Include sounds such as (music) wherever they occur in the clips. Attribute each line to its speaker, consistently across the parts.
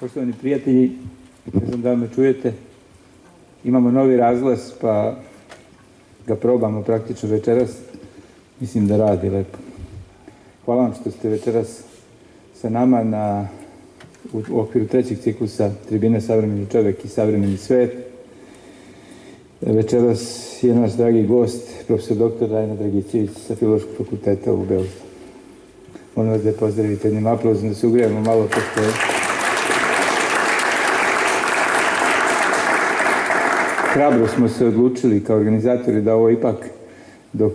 Speaker 1: Poštovani prijatelji, ne znam da me čujete, imamo novi razglas pa ga probamo praktično večeras. Mislim da radi lepo. Hvala vam što ste večeras sa nama na, u, u okviru trećeg ciklusa Tribine Savremeni čovek i Savremeni svet. Večeras je naš dragi gost, profesor dr. Rajna Dragićević sa Filološkog fakulteta u Beogradu. Molim vas da je pozdravite jednim aplauzom, da se ugrijemo malo pošto je... Hrabro smo se odlučili kao organizatori da ovo ipak, dok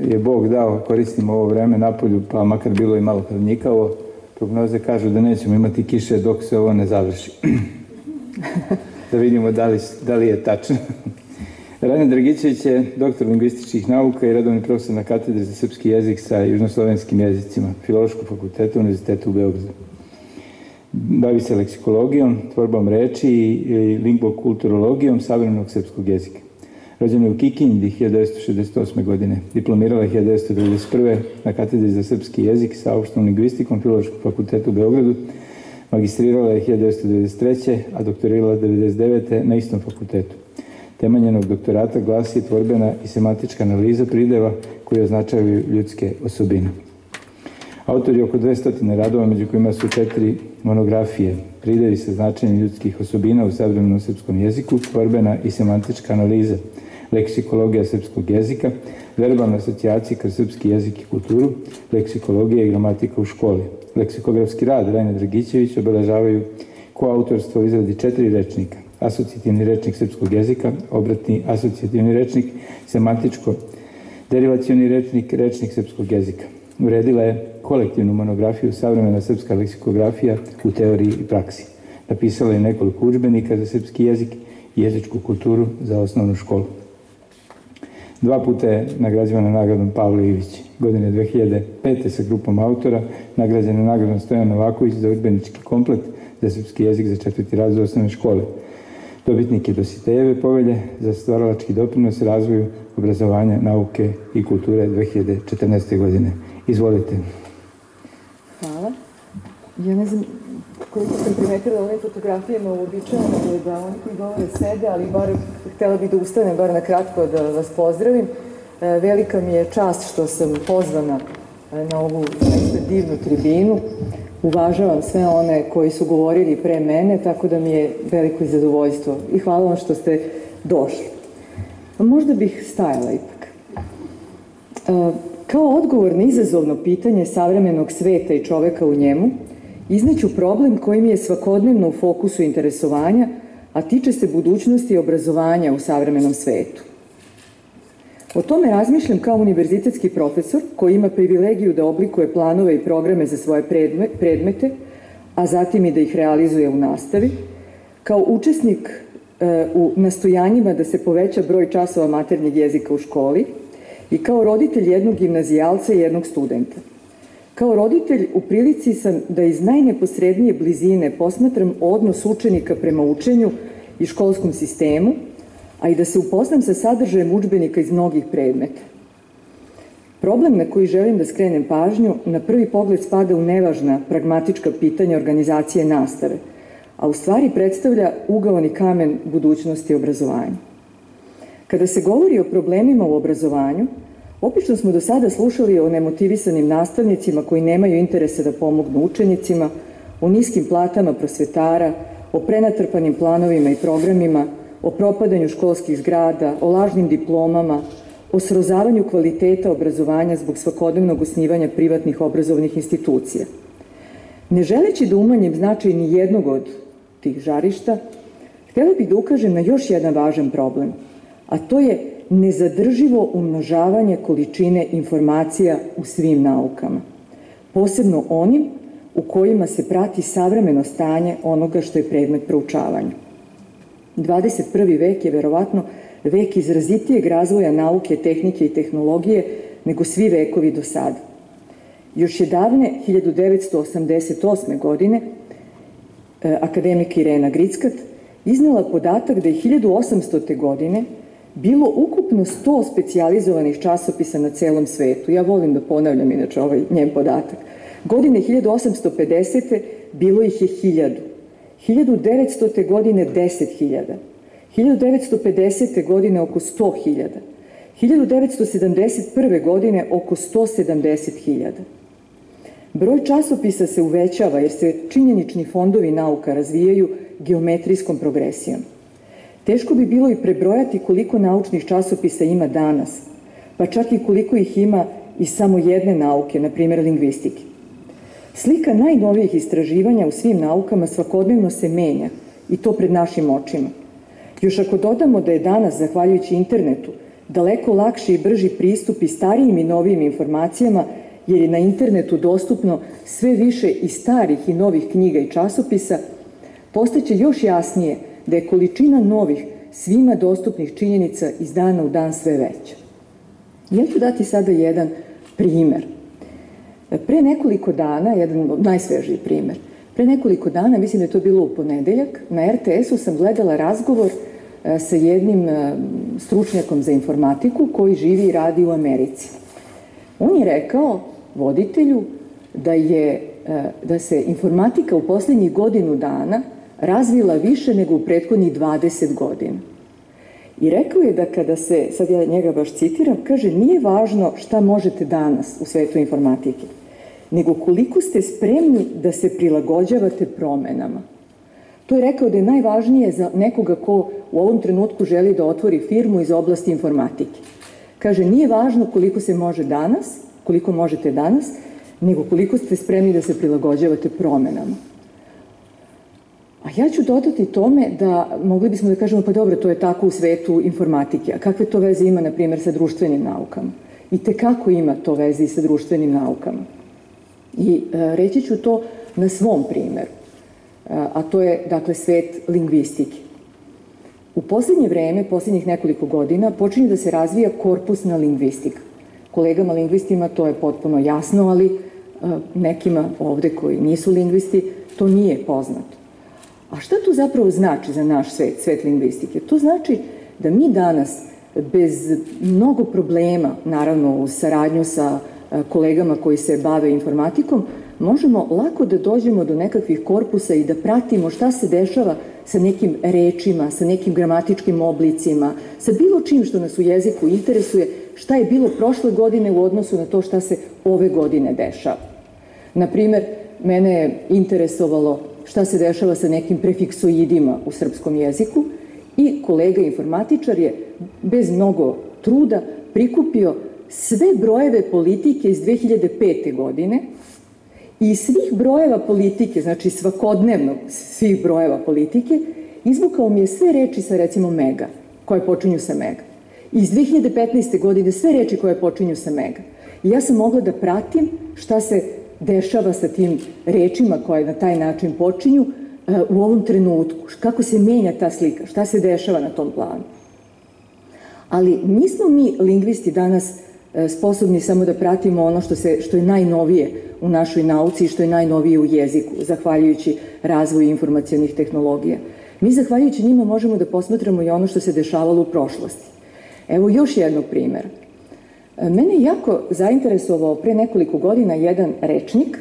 Speaker 1: je Bog dao, koristimo ovo vreme napolju, pa makar bilo i malo hladnjikavo, prognoze kažu da nećemo imati kiše dok se ovo ne završi. (clears throat) da vidimo da li, da li je tačno. Rajna Dragićević je doktor lingvističkih nauka i redovni profesor na katedri za srpski jezik sa južnoslovenskim jezicima Filološkog fakulteta Univerziteta u Beogradu. Bavi se leksikologijom, tvorbom reči i lingvokulturologijom savremenog srpskog jezika. Rođena je u Kikindi 1968. godine. Diplomirala je 1991. na katedri za srpski jezik sa opštom lingvistikom Filološkog fakulteta u Beogradu. Magistrirala je 1993. a doktorirala 1999. na istom fakultetu. Tema njenog doktorata glasi tvorbena i semantička analiza prideva koji označavaju ljudske osobine. Autor je oko 200 radova, među kojima su četiri monografije, pridevi sa značenjem ljudskih osobina u savremenom srpskom jeziku, tvorbena i semantička analiza, leksikologija srpskog jezika, verbalna asocijacija kroz srpski jezik i kulturu, leksikologija i gramatika u školi. Leksikografski rad Rajna Dragićević obeležavaju koautorstvo u izradi četiri rečnika, asocijativni rečnik srpskog jezika, obratni asocijativni rečnik, semantičko derivacioni rečnik, rečnik srpskog jezika. Uredila je kolektivnu monografiju Savremena srpska leksikografija u teoriji i praksi. Napisala je nekoliko učbenika za srpski jezik i jezičku kulturu za osnovnu školu. Dva puta je nagrađivana nagradom Pavle Ivić. Godine 2005. sa grupom autora nagrađena nagradom Stojan Novaković za učbenički komplet za srpski jezik za četvrti razred osnovne škole. Dobitnik je Dositejeve povelje za stvaralački doprinos razvoju obrazovanja, nauke i kulture 2014. godine. Izvolite.
Speaker 2: Hvala. Ja ne znam koliko sam primetila ovim fotografijama uobičajeno je da oni koji govore sede, ali bar htela bih da ustanem bar na kratko da vas pozdravim. E, velika mi je čast što sam pozvana e, na ovu divnu tribinu. Uvažavam sve one koji su govorili pre mene, tako da mi je veliko zadovoljstvo i hvala vam što ste došli. Možda bih stajala ipak. Kao odgovor na izazovno pitanje savremenog sveta i čoveka u njemu, izneću problem koji mi je svakodnevno u fokusu interesovanja, a tiče se budućnosti i obrazovanja u savremenom svetu. O tome razmišljam kao univerzitetski profesor koji ima privilegiju da oblikuje planove i programe za svoje predmete, a zatim i da ih realizuje u nastavi, kao učesnik e, u nastojanjima da se poveća broj časova maternjeg jezika u školi i kao roditelj jednog gimnazijalca i jednog studenta. Kao roditelj u prilici sam da iz najneposrednije blizine posmatram odnos učenika prema učenju i školskom sistemu, a i da se upoznam sa sadržajem učbenika iz mnogih predmeta. Problem na koji želim da skrenem pažnju na prvi pogled spada u nevažna pragmatička pitanja organizacije nastave, a u stvari predstavlja ugaoni kamen budućnosti obrazovanja. Kada se govori o problemima u obrazovanju, opično smo do sada slušali o nemotivisanim nastavnicima koji nemaju interese da pomognu učenicima, o niskim platama prosvetara, o prenatrpanim planovima i programima, o propadanju školskih zgrada, o lažnim diplomama, o srozavanju kvaliteta obrazovanja zbog svakodnevnog osnivanja privatnih obrazovnih institucija. Ne želeći da umanjem značaj ni jednog od tih žarišta, htjela bih da ukažem na još jedan važan problem, a to je nezadrživo umnožavanje količine informacija u svim naukama, posebno onim u kojima se prati savremeno stanje onoga što je predmet proučavanja. 21. vek je verovatno vek izrazitijeg razvoja nauke, tehnike i tehnologije nego svi vekovi do sada. Još je davne 1988. godine e, akademika Irena Grickat iznela podatak da je 1800. godine bilo ukupno 100 specijalizovanih časopisa na celom svetu. Ja volim da ponavljam inače ovaj njen podatak. Godine 1850. bilo ih je 1000. 1900. godine 10.000, 1950. godine oko 100.000, 1971. godine oko 170.000. Broj časopisa se uvećava jer se činjenični fondovi nauka razvijaju geometrijskom progresijom. Teško bi bilo i prebrojati koliko naučnih časopisa ima danas, pa čak i koliko ih ima iz samo jedne nauke, na primjer lingvistike. Slika najnovijih istraživanja u svim naukama svakodnevno se menja i to pred našim očima. Još ako dodamo da je danas, zahvaljujući internetu, daleko lakši i brži pristup i starijim i novijim informacijama, jer je na internetu dostupno sve više i starih i novih knjiga i časopisa, postaće još jasnije da je količina novih, svima dostupnih činjenica iz dana u dan sve veća. Ja ću dati sada jedan primer. Pre nekoliko dana, jedan najsvežiji primer, pre nekoliko dana, mislim da je to bilo u ponedeljak, na RTS-u sam gledala razgovor e, sa jednim e, stručnjakom za informatiku koji živi i radi u Americi. On je rekao voditelju da je e, da se informatika u poslednjih godinu dana razvila više nego u prethodnih 20 godina. I rekao je da kada se, sad ja njega baš citiram, kaže nije važno šta možete danas u svetu informatike, nego koliko ste spremni da se prilagođavate promenama. To je rekao da je najvažnije za nekoga ko u ovom trenutku želi da otvori firmu iz oblasti informatike. Kaže, nije važno koliko se može danas, koliko možete danas, nego koliko ste spremni da se prilagođavate promenama. A ja ću dodati tome da mogli bismo da kažemo pa dobro, to je tako u svetu informatike. A kakve to veze ima, na primjer, sa društvenim naukama? I te kako ima to veze i sa društvenim naukama? I e, reći ću to na svom primeru, e, a to je, dakle, svet lingvistike. U poslednje vreme, poslednjih nekoliko godina, počinje da se razvija korpusna lingvistika. Kolegama lingvistima to je potpuno jasno, ali e, nekima ovde koji nisu lingvisti to nije poznato. A šta to zapravo znači za naš svet, svet lingvistike? To znači da mi danas bez mnogo problema, naravno u saradnju sa e, kolegama koji se bave informatikom, možemo lako da dođemo do nekakvih korpusa i da pratimo šta se dešava sa nekim rečima, sa nekim gramatičkim oblicima, sa bilo čim što nas u jeziku interesuje, šta je bilo prošle godine u odnosu na to šta se ove godine dešava. Naprimer, mene je interesovalo šta se dešava sa nekim prefiksoidima u srpskom jeziku i kolega informatičar je bez mnogo truda prikupio sve brojeve politike iz 2005. godine i svih brojeva politike, znači svakodnevnog svih brojeva politike, izvukao mi je sve reči sa recimo mega, koje počinju sa mega. Iz 2015. godine sve reči koje počinju sa mega. I ja sam mogla da pratim šta se dešava sa tim rečima koje na taj način počinju e, u ovom trenutku, kako se menja ta slika, šta se dešava na tom planu. Ali nismo mi, lingvisti, danas e, sposobni samo da pratimo ono što, se, što je najnovije u našoj nauci i što je najnovije u jeziku, zahvaljujući razvoju informacijonih tehnologija. Mi, zahvaljujući njima, možemo da posmatramo i ono što se dešavalo u prošlosti. Evo još jednog primjera. Mene je jako zainteresovao pre nekoliko godina jedan rečnik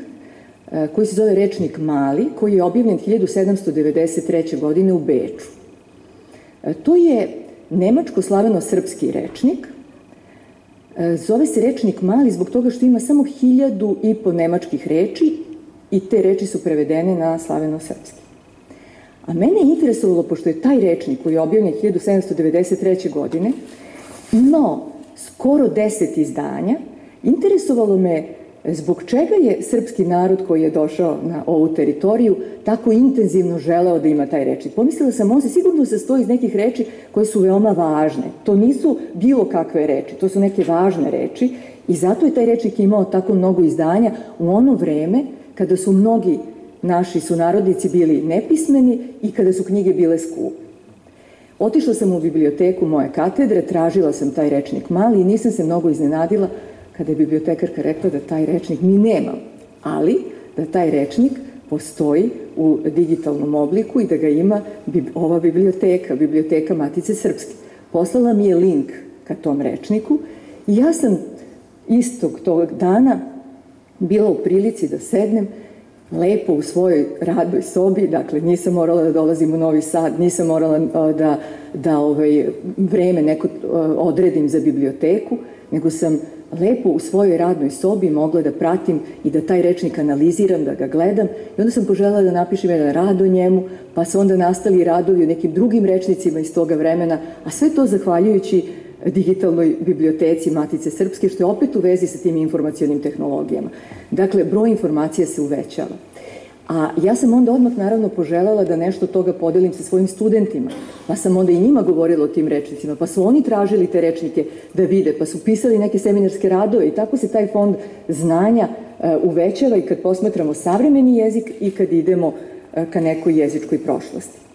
Speaker 2: e, koji se zove Rečnik Mali, koji je objavljen 1793. godine u Beču. E, to je nemačko-slaveno-srpski rečnik. E, zove se Rečnik Mali zbog toga što ima samo hiljadu i po nemačkih reči i te reči su prevedene na slaveno-srpski. A mene je interesovalo, pošto je taj rečnik koji je objavljen 1793. godine, imao skoro deset izdanja, interesovalo me zbog čega je srpski narod koji je došao na ovu teritoriju tako intenzivno želeo da ima taj reči. Pomislila sam, on se sigurno sastoji iz nekih reči koje su veoma važne. To nisu bilo kakve reči, to su neke važne reči i zato je taj rečnik imao tako mnogo izdanja u ono vreme kada su mnogi naši sunarodnici bili nepismeni i kada su knjige bile skupe. Otišla sam u biblioteku moje katedre, tražila sam taj rečnik mali i nisam se mnogo iznenadila kada je bibliotekarka rekla da taj rečnik mi nemam, ali da taj rečnik postoji u digitalnom obliku i da ga ima ova biblioteka, biblioteka Matice Srpske. Poslala mi je link ka tom rečniku i ja sam istog tog dana bila u prilici da sednem lepo u svojoj radnoj sobi, dakle nisam morala da dolazim u Novi Sad, nisam morala da, da ovaj, vreme neko odredim za biblioteku, nego sam lepo u svojoj radnoj sobi mogla da pratim i da taj rečnik analiziram, da ga gledam i onda sam poželjela da napišem jedan rad o njemu, pa su onda nastali radovi u nekim drugim rečnicima iz toga vremena, a sve to zahvaljujući digitalnoj biblioteci Matice Srpske, što je opet u vezi sa tim informacijonim tehnologijama. Dakle, broj informacija se uvećava. A ja sam onda odmah naravno poželjala da nešto toga podelim sa svojim studentima, pa sam onda i njima govorila o tim rečnicima, pa su oni tražili te rečnike da vide, pa su pisali neke seminarske radove i tako se taj fond znanja uh, uvećava i kad posmatramo savremeni jezik i kad idemo uh, ka nekoj jezičkoj prošlosti.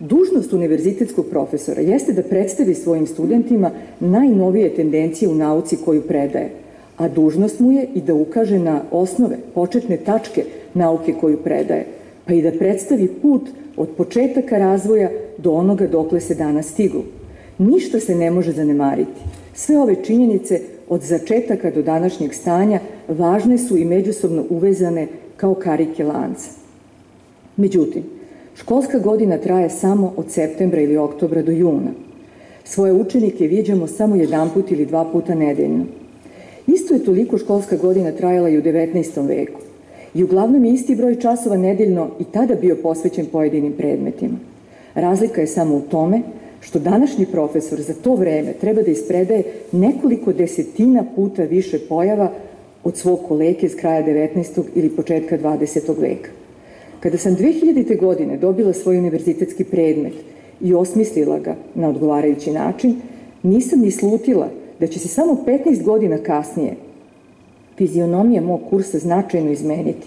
Speaker 2: Dužnost univerzitetskog profesora jeste da predstavi svojim studentima najnovije tendencije u nauci koju predaje, a dužnost mu je i da ukaže na osnove, početne tačke nauke koju predaje, pa i da predstavi put od početaka razvoja do onoga dokle se danas stiglo. Ništa se ne može zanemariti. Sve ove činjenice od začetaka do današnjeg stanja važne su i međusobno uvezane kao karike lanca. Međutim, školska godina traje samo od septembra ili oktobra do juna. Svoje učenike viđamo samo jedan put ili dva puta nedeljno. Isto je toliko školska godina trajala i u 19. veku i uglavnom je isti broj časova nedeljno i tada bio posvećen pojedinim predmetima. Razlika je samo u tome što današnji profesor za to vreme treba da ispredaje nekoliko desetina puta više pojava od svog kolege iz kraja 19. ili početka 20. veka. Kada sam 2000. godine dobila svoj univerzitetski predmet i osmislila ga na odgovarajući način, nisam ni slutila da će se samo 15 godina kasnije fizionomija mog kursa značajno izmeniti,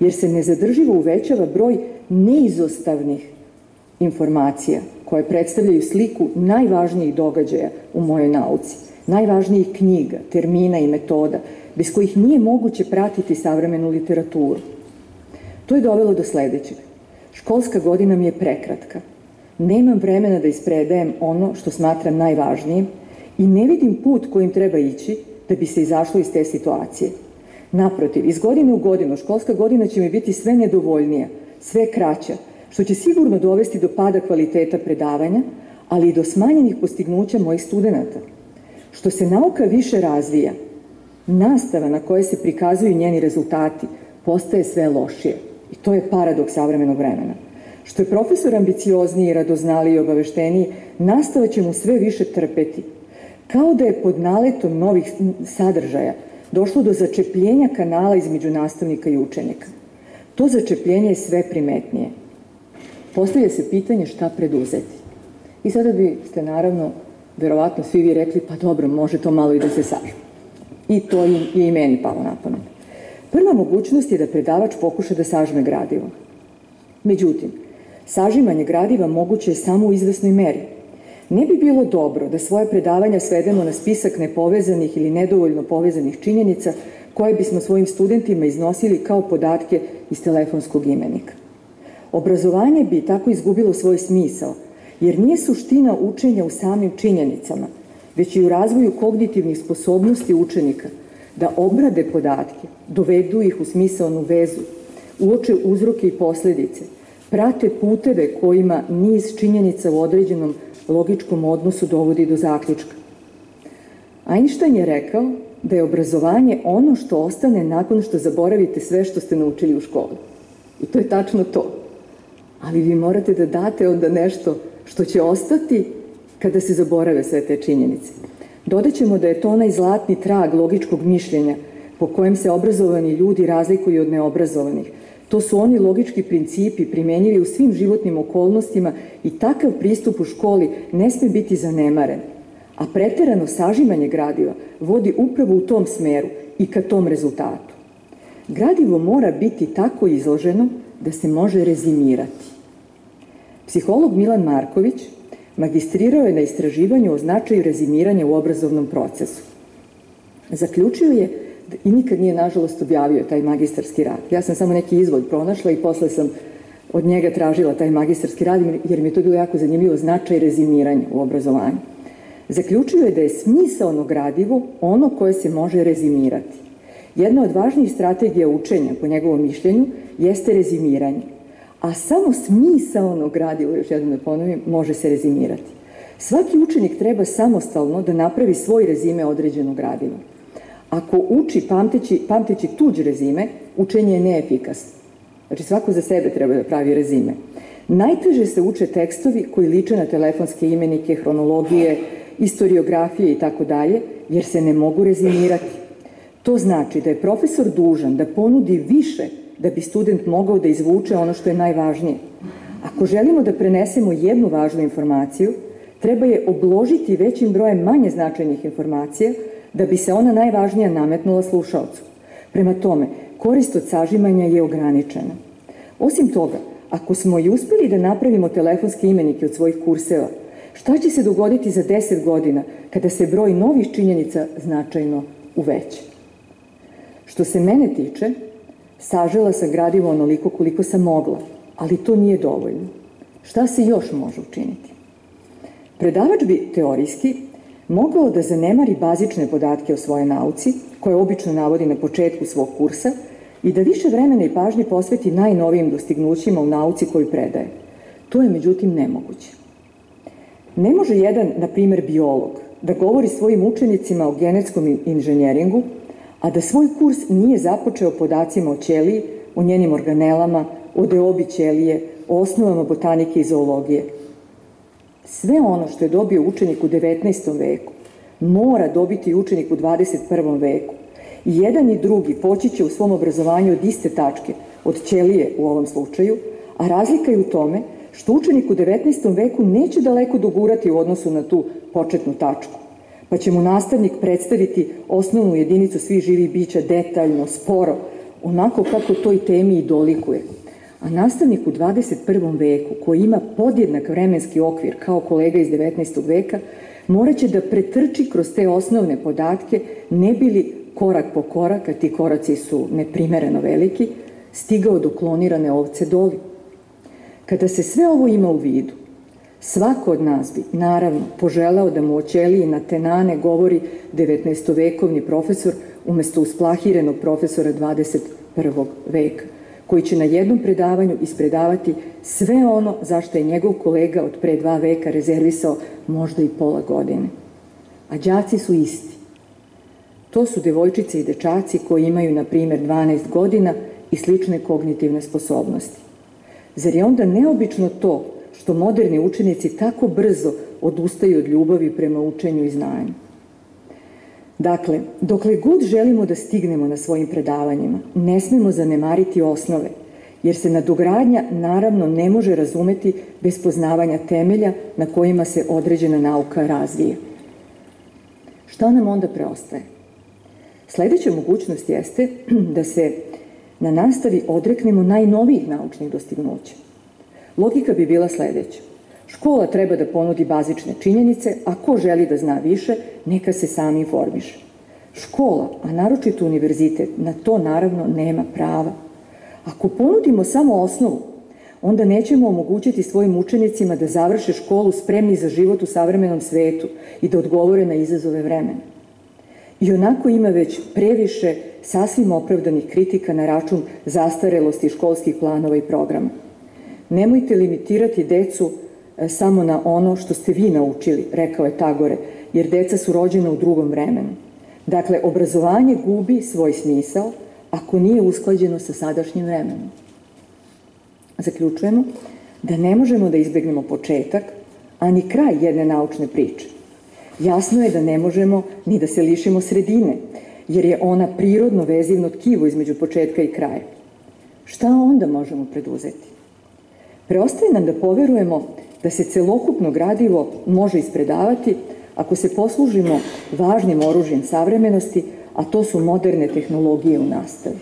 Speaker 2: jer se nezadrživo uvećava broj neizostavnih informacija koje predstavljaju sliku najvažnijih događaja u mojoj nauci, najvažnijih knjiga, termina i metoda, bez kojih nije moguće pratiti savremenu literaturu. To je dovelo do sledećeg. Školska godina mi je prekratka. Nemam vremena da ispredajem ono što smatram najvažnijim i ne vidim put kojim treba ići da bi se izašlo iz te situacije. Naprotiv, iz godine u godinu školska godina će mi biti sve nedovoljnija, sve kraća, što će sigurno dovesti do pada kvaliteta predavanja, ali i do smanjenih postignuća mojih studenta. Što se nauka više razvija, nastava na koje se prikazuju njeni rezultati postaje sve lošije. I to je paradoks savremenog vremena. Što je profesor ambiciozniji, radoznaliji i obavešteniji, nastava će mu sve više trpeti – Kao da je pod naletom novih sadržaja došlo do začepljenja kanala između nastavnika i učenika. To začepljenje je sve primetnije. Postavlja se pitanje šta preduzeti. I sada biste naravno, verovatno svi vi rekli, pa dobro, može to malo i da se sažme. I to je i meni palo na pamet. Prva mogućnost je da predavač pokuša da sažme gradivo. Međutim, sažimanje gradiva moguće je samo u izvesnoj meri – Ne bi bilo dobro da svoje predavanja svedemo na spisak nepovezanih ili nedovoljno povezanih činjenica koje bismo svojim studentima iznosili kao podatke iz telefonskog imenika. Obrazovanje bi tako izgubilo svoj smisao, jer nije suština učenja u samim činjenicama, već i u razvoju kognitivnih sposobnosti učenika da obrade podatke, dovedu ih u smisaonu vezu, uoče uzroke i posledice, prate puteve kojima niz činjenica u određenom logičkom odnosu dovodi do zaključka. Einstein je rekao da je obrazovanje ono što ostane nakon što zaboravite sve što ste naučili u školi. I to je tačno to. Ali vi morate da date onda nešto što će ostati kada se zaborave sve te činjenice. Dodaćemo da je to onaj zlatni trag logičkog mišljenja po kojem se obrazovani ljudi razlikuju od neobrazovanih, To su oni logički principi primenjivi u svim životnim okolnostima i takav pristup u školi ne sme biti zanemaren. A preterano sažimanje gradiva vodi upravo u tom smeru i ka tom rezultatu. Gradivo mora biti tako izloženo da se može rezimirati. Psiholog Milan Marković magistrirao je na istraživanju o značaju rezimiranja u obrazovnom procesu. Zaključio je i nikad nije, nažalost, objavio taj magistarski rad. Ja sam samo neki izvod pronašla i posle sam od njega tražila taj magistarski rad, jer mi je to bilo jako zanimljivo značaj rezimiranja u obrazovanju. Zaključio je da je smisaono gradivo ono koje se može rezimirati Jedna od važnijih strategija učenja, po njegovom mišljenju, jeste rezimiranje. A samo smisaono gradivo, još jednom da ponovim, može se rezimirati. Svaki učenik treba samostalno da napravi svoj rezime određenog gradiva. Ako uči pamteći, pamteći tuđ rezime, učenje je neefikasno. Znači svako za sebe treba da pravi rezime. Najteže se uče tekstovi koji liče na telefonske imenike, hronologije, istoriografije i tako dalje, jer se ne mogu rezimirati. To znači da je profesor dužan da ponudi više da bi student mogao da izvuče ono što je najvažnije. Ako želimo da prenesemo jednu važnu informaciju, treba je obložiti većim brojem manje značajnih informacija da bi se ona najvažnija nametnula slušalcu. Prema tome, korist od sažimanja je ograničena. Osim toga, ako smo i uspeli da napravimo telefonske imenike od svojih kurseva, šta će se dogoditi za 10 godina kada se broj novih činjenica značajno uveća? Što se mene tiče, sažela sam gradivo onoliko koliko sam mogla, ali to nije dovoljno. Šta se još može učiniti? Predavač bi teorijski mogao da zanemari bazične podatke o svojoj nauci, koje obično navodi na početku svog kursa, i da više vremena i pažnje posveti najnovijim dostignućima u nauci koju predaje. To je međutim nemoguće. Ne može jedan, na primer, biolog da govori svojim učenicima o genetskom inženjeringu, a da svoj kurs nije započeo podacima o ćeliji, o njenim organelama, o deobi ćelije, o osnovama botanike i zoologije. Sve ono što je dobio učenik u 19. veku, mora dobiti učenik u 21. veku. I jedan i drugi poći će u svom obrazovanju od iste tačke, od ćelije u ovom slučaju, a razlika je u tome što učenik u 19. veku neće daleko dogurati u odnosu na tu početnu tačku, pa će mu nastavnik predstaviti osnovnu jedinicu svih živih bića detaljno, sporo, onako kako toj temi i dolikuje. A nastavnik u 21. veku, koji ima podjednak vremenski okvir kao kolega iz 19. veka, moraće da pretrči kroz te osnovne podatke, ne bili korak po korak, a ti koraci su neprimereno veliki, stigao do klonirane ovce doli. Kada se sve ovo ima u vidu, svako od nas bi, naravno, poželao da mu o ćeliji na tenane govori 19. profesor umesto usplahirenog profesora 21. veka, koji će na jednom predavanju ispredavati sve ono zašto je njegov kolega od pre dva veka rezervisao možda i pola godine. A đaci su isti. To su devojčice i dečaci koji imaju, na primjer, 12 godina i slične kognitivne sposobnosti. Zar je onda neobično to što moderni učenici tako brzo odustaju od ljubavi prema učenju i znanju? Dakle, dokle god želimo da stignemo na svojim predavanjima, ne smemo zanemariti osnove, jer se nadogradnja naravno ne može razumeti bez poznavanja temelja na kojima se određena nauka razvija. Šta nam onda preostaje? Sledeća mogućnost jeste (clears throat) da se na nastavi odreknemo najnovijih naučnih dostignuća. Logika bi bila sledeća. Škola treba da ponudi bazične činjenice, a ko želi da zna više, neka se sami informiše. Škola, a naročito univerzitet, na to naravno nema prava. Ako ponudimo samo osnovu, onda nećemo omogućiti svojim učenicima da završe školu spremni za život u savremenom svetu i da odgovore na izazove vremena. I onako ima već previše sasvim opravdanih kritika na račun zastarelosti školskih planova i programa. Nemojte limitirati decu e, samo na ono što ste vi naučili, rekao je Tagore, jer deca su rođena u drugom vremenu. Dakle, obrazovanje gubi svoj smisao ako nije usklađeno sa sadašnjim vremenom. Zaključujemo da ne možemo da izbegnemo početak, a ni kraj jedne naučne priče. Jasno je da ne možemo ni da se lišimo sredine, jer je ona prirodno vezivno tkivo između početka i kraja. Šta onda možemo preduzeti? Preostaje nam da poverujemo da se celokupno gradivo može ispredavati ako se poslužimo važnim oružjem savremenosti, a to su moderne tehnologije u nastavi.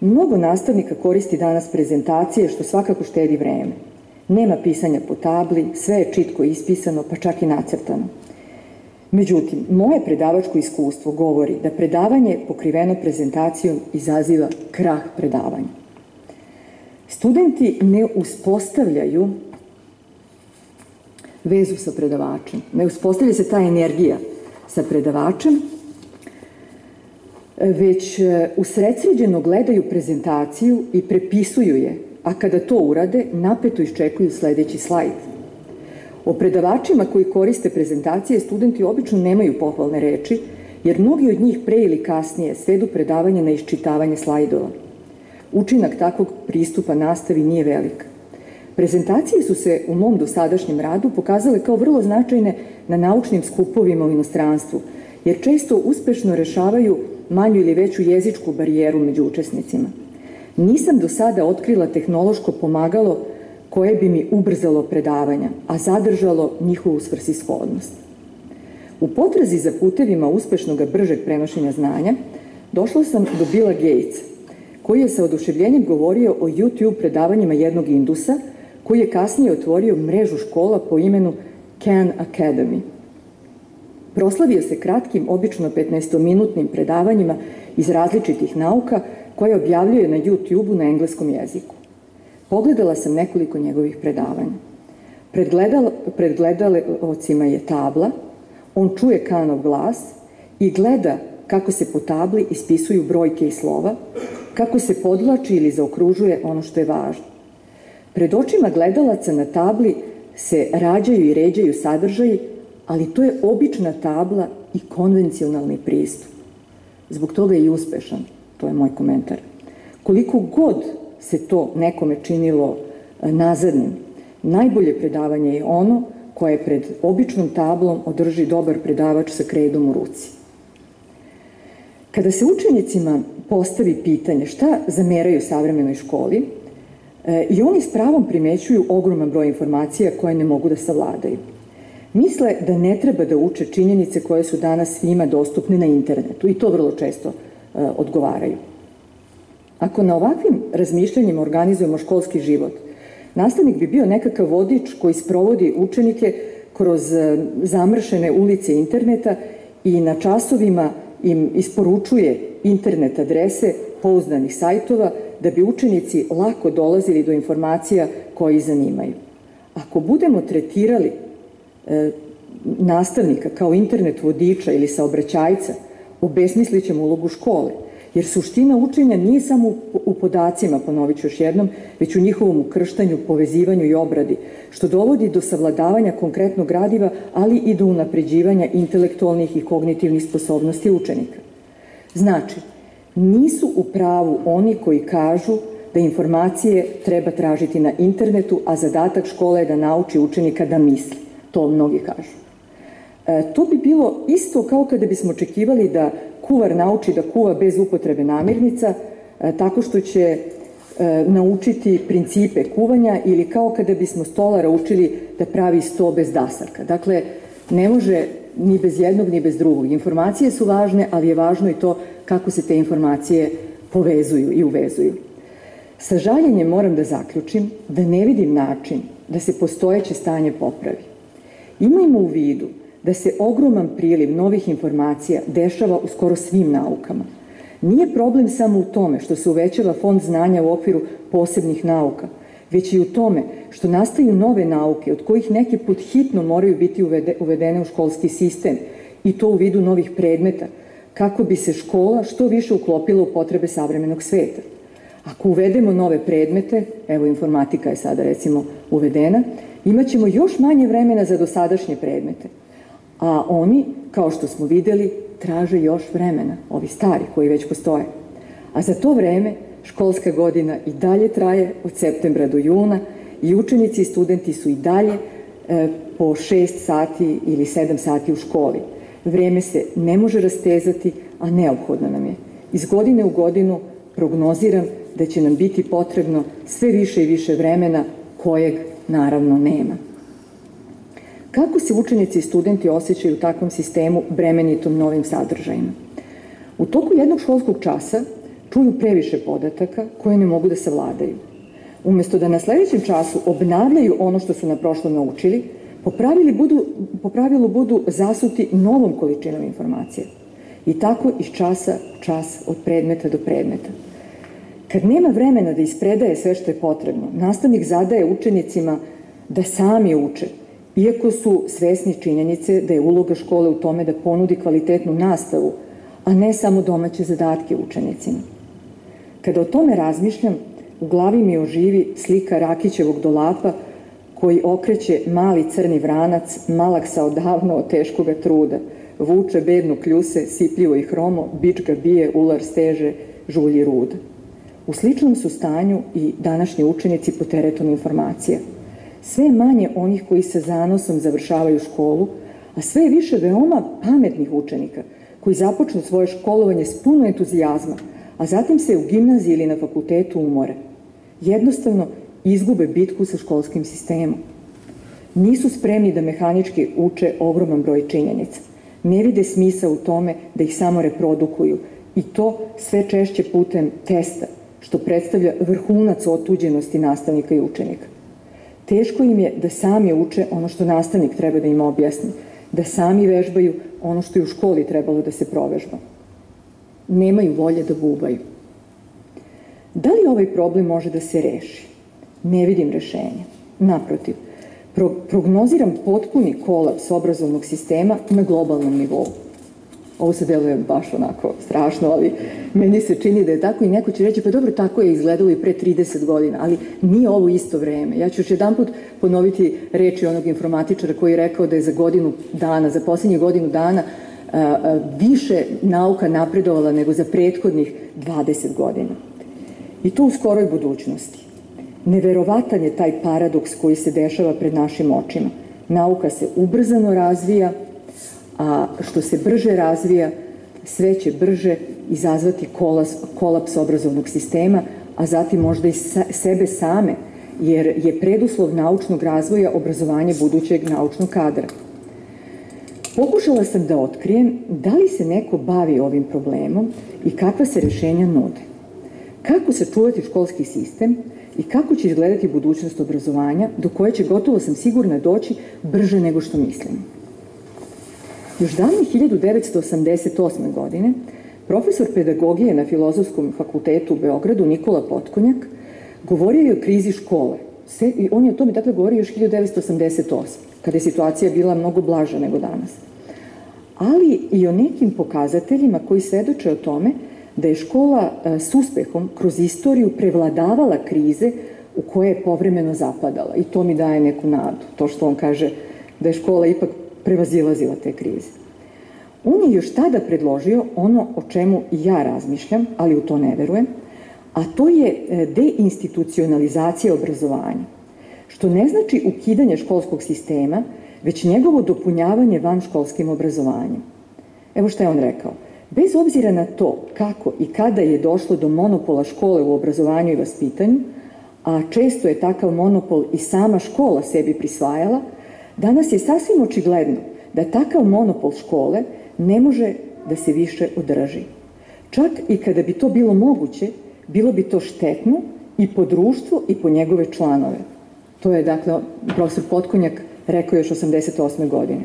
Speaker 2: Mnogo nastavnika koristi danas prezentacije, što svakako štedi vreme. Nema pisanja po tabli, sve je čitko ispisano, pa čak i nacrtano. Međutim, moje predavačko iskustvo govori da predavanje pokriveno prezentacijom izaziva krah predavanja. Studenti ne uspostavljaju vezu sa predavačem, ne uspostavlja se ta energija sa predavačem, već e, usredsređeno gledaju prezentaciju i prepisuju je, a kada to urade, napeto iščekuju sledeći slajd. O predavačima koji koriste prezentacije studenti obično nemaju pohvalne reči, jer mnogi od njih pre ili kasnije svedu predavanje na iščitavanje slajdova. Učinak takvog pristupa nastavi nije velik. Prezentacije su se u mom dosadašnjem radu pokazale kao vrlo značajne na naučnim skupovima u inostranstvu, jer često uspešno rešavaju manju ili veću jezičku barijeru među učesnicima. Nisam do sada otkrila tehnološko pomagalo koje bi mi ubrzalo predavanja, a zadržalo njihovu svrsishodnost. U potrazi za putevima uspešnog bržeg prenošenja znanja došla sam do Billa Gates, koji je sa oduševljenjem govorio o YouTube predavanjima jednog Indusa, koji je kasnije otvorio mrežu škola po imenu Khan Academy. Proslavio se kratkim, obično 15-minutnim predavanjima iz različitih nauka koje objavljuje na YouTube-u na engleskom jeziku. Pogledala sam nekoliko njegovih predavanja. Pred, gledal, pred gledalocima je tabla, on čuje kanov glas i gleda kako se po tabli ispisuju brojke i slova, kako se podlači ili zaokružuje ono što je važno. Pred očima gledalaca na tabli se rađaju i ređaju sadržaji, ali to je obična tabla i konvencionalni pristup. Zbog toga je i uspešan, to je moj komentar. Koliko god se to nekome činilo e, nazadnim, najbolje predavanje je ono koje pred običnom tablom održi dobar predavač sa kredom u ruci. Kada se učenicima postavi pitanje šta zameraju savremenoj školi, e, i oni s pravom primećuju ogroman broj informacija koje ne mogu da savladaju. Misle da ne treba da uče činjenice koje su danas svima dostupne na internetu i to vrlo često e, odgovaraju. Ako na ovakvim razmišljanjima organizujemo školski život, nastavnik bi bio nekakav vodič koji sprovodi učenike kroz e, zamršene ulice interneta i na časovima im isporučuje internet adrese pouzdanih sajtova da bi učenici lako dolazili do informacija koje ih zanimaju. Ako budemo tretirali e, nastavnika kao internet vodiča ili saobraćajca, obesmislit ćemo ulogu škole, jer suština učenja nije samo u podacima, ponovit ću još jednom, već u njihovom ukrštanju, povezivanju i obradi, što dovodi do savladavanja konkretnog gradiva, ali i do unapređivanja intelektualnih i kognitivnih sposobnosti učenika. Znači, nisu u pravu oni koji kažu da informacije treba tražiti na internetu, a zadatak škole je da nauči učenika da misli. To mnogi kažu. E, to bi bilo isto kao kada bismo očekivali da kuvar nauči da kuva bez upotrebe namirnica, e, tako što će e, naučiti principe kuvanja ili kao kada bismo stolara učili da pravi sto bez dasaka. Dakle, ne može ni bez jednog ni bez drugog. Informacije su važne, ali je važno i to kako se te informacije povezuju i uvezuju. Sa žaljenjem moram da zaključim da ne vidim način da se postojeće stanje popravi. Imajmo u vidu da se ogroman priliv novih informacija dešava u skoro svim naukama. Nije problem samo u tome što se uvećava fond znanja u okviru posebnih nauka, već i u tome što nastaju nove nauke od kojih neke pod hitno moraju biti uvedene u školski sistem i to u vidu novih predmeta, kako bi se škola što više uklopila u potrebe savremenog sveta. Ako uvedemo nove predmete, evo informatika je sada recimo uvedena, imaćemo još manje vremena za dosadašnje predmete. A oni, kao što smo videli, traže još vremena, ovi stari koji već postoje. A za to vreme školska godina i dalje traje od septembra do juna i učenici i studenti su i dalje e, po 6 sati ili 7 sati u školi. Vreme se ne može rastezati, a neophodno nam je. Iz godine u godinu prognoziram da će nam biti potrebno sve više i više vremena kojeg naravno nema. Kako se učenici i studenti osjećaju u takvom sistemu bremenitom novim sadržajima? U toku jednog školskog časa čuju previše podataka koje ne mogu da savladaju. Umesto da na sledećem času obnavljaju ono što su na prošlom naučili, po, budu, po pravilu budu zasuti novom količinom informacija. I tako iz časa čas od predmeta do predmeta. Kad nema vremena da ispredaje sve što je potrebno, nastavnik zadaje učenicima da sami uče, iako su svesni činjenice da je uloga škole u tome da ponudi kvalitetnu nastavu, a ne samo domaće zadatke učenicima. Kada o tome razmišljam, u glavi mi oživi slika Rakićevog dolapa koji okreće mali crni vranac, malak sa odavno od teškoga truda, vuče bednu kljuse, sipljivo i hromo, bič ga bije, ular steže, žulji ruda. U sličnom su stanju i današnji učenici po teretom informacija. Sve manje onih koji sa zanosom završavaju školu, a sve više veoma pametnih učenika koji započnu svoje školovanje s puno entuzijazma, a zatim se u gimnaziji ili na fakultetu umore. Jednostavno izgube bitku sa školskim sistemom. Nisu spremni da mehanički uče ogroman broj činjenica. Ne vide smisa u tome da ih samo reprodukuju i to sve češće putem testa, što predstavlja vrhunac otuđenosti nastavnika i učenika. Teško im je da sami uče ono što nastavnik treba da im objasni, da sami vežbaju ono što je u školi trebalo da se provežba. Nemaju volje da bubaju. Da li ovaj problem može da se reši? Ne vidim rešenja. Naprotiv, pro prognoziram potpuni kolaps obrazovnog sistema na globalnom nivou. Ovo se deluje baš onako strašno, ali meni se čini da je tako i neko će reći pa dobro tako je izgledalo i pre 30 godina, ali nije ovo isto vreme. Ja ću još jedan put ponoviti reči onog informatičara koji je rekao da je za godinu dana, za poslednjih godinu dana a, a, više nauka napredovala nego za prethodnih 20 godina. I to u skoroj budućnosti. Neverovatan je taj paradoks koji se dešava pred našim očima. Nauka se ubrzano razvija, a što se brže razvija, sve će brže izazvati kolaps, kolaps obrazovnog sistema, a zatim možda i sebe same, jer je preduslov naučnog razvoja obrazovanje budućeg naučnog kadra. Pokušala sam da otkrijem da li se neko bavi ovim problemom i kakva se rešenja nude. Kako sačuvati školski sistem i kako će izgledati budućnost obrazovanja do koje će gotovo sam sigurna doći brže nego što mislimo. Još davne 1988. godine profesor pedagogije na Filozofskom fakultetu u Beogradu Nikola Potkonjak govorio je o krizi škole. I on je o tome dakle govorio još 1988. kada je situacija bila mnogo blaža nego danas. Ali i o nekim pokazateljima koji svedoče o tome da je škola e, s uspehom kroz istoriju prevladavala krize u koje je povremeno zapadala. I to mi daje neku nadu. To što on kaže da je škola ipak prevazilazila te krize. On je još tada predložio ono o čemu ja razmišljam, ali u to ne verujem, a to je e, deinstitucionalizacija obrazovanja, što ne znači ukidanje školskog sistema, već njegovo dopunjavanje van školskim obrazovanjem. Evo šta je on rekao. Bez obzira na to kako i kada je došlo do monopola škole u obrazovanju i vaspitanju, a često je takav monopol i sama škola sebi prisvajala, Danas je sasvim očigledno da takav monopol škole ne može da se više održi. Čak i kada bi to bilo moguće, bilo bi to štetno i po društvu i po njegove članove. To je, dakle, profesor Potkonjak rekao još 88. godine.